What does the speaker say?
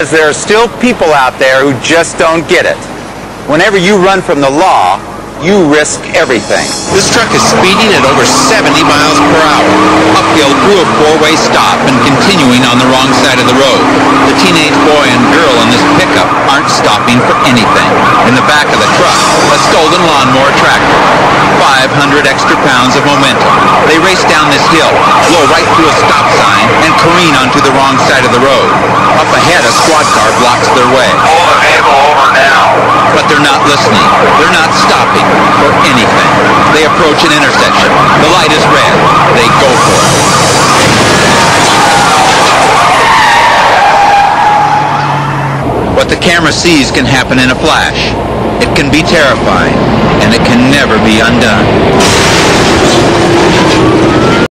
There are still people out there who just don't get it. Whenever you run from the law, you risk everything. This truck is speeding at over 70 miles per hour, uphill through a four-way stop and continuing on the wrong side of the road. The teenage boy and girl in this pickup aren't stopping for anything. In the back of the truck, a stolen lawnmower tractor. 500 extra pounds of momentum. They race down this hill, blow right through a stop sign, and careen onto the wrong side of the road. Ahead, a squad car blocks their way. Pull the vehicle over now. But they're not listening. They're not stopping for anything. They approach an intersection. The light is red. They go for it. What the camera sees can happen in a flash. It can be terrifying, and it can never be undone.